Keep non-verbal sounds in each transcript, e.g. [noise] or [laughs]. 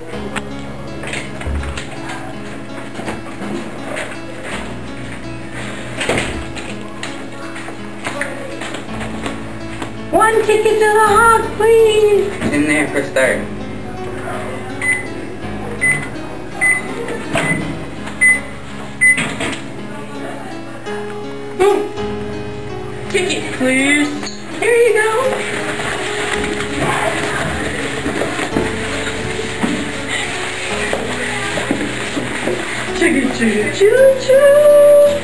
One ticket to the hog, please. In there for start. Ticket, hmm. please. Chugga chugga choo choo.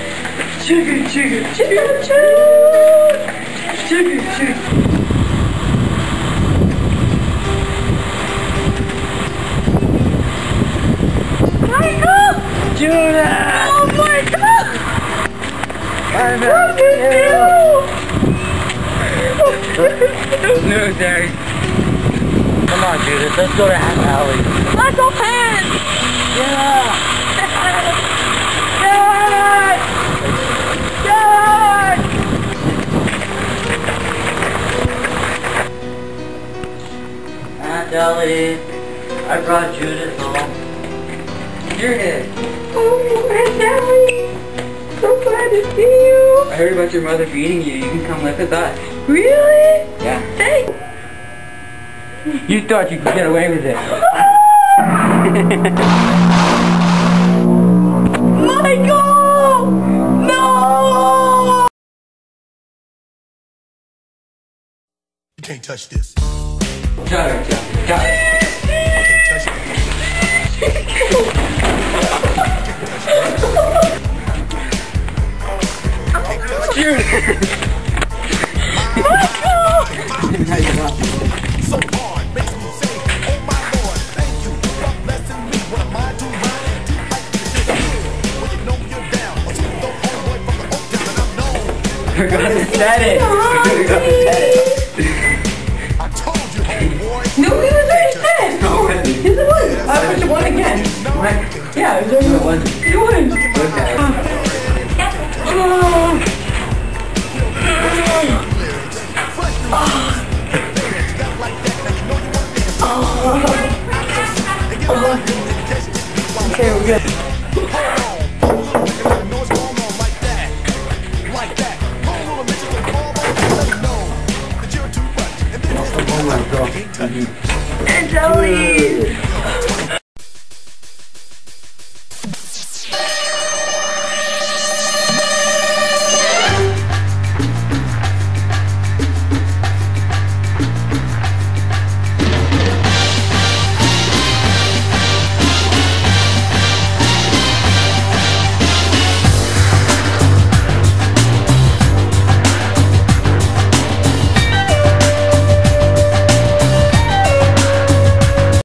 Chugga chugga choo choo. Chugga chugga. Michael! Judah! Oh my god! I'm did you? No, Daddy. Come on, Judith. Let's go to Happy Alley. Let's go Aunt Ellie, I brought Judith home. Judith! Oh, Aunt Ellie! So glad to see you! I heard about your mother beating you. You can come live with us. Really? Yeah. Thanks! You thought you could get away with it. [laughs] Michael! Can't touch this. Got her, got her, got her. You can't touch it. So hard, makes me say, oh my lord, thank you for blessing me. What am I to rhyme and to hype this is good? When you know you're down, a super dope homeboy from the Oak Town and I'm known. Forgot to set it. Forgot to set it. No, he was already said! Already. Yes, it was! I put the one again. What? Yeah, it was It wasn't. It was! Okay. Oh. Okay, we're good. Know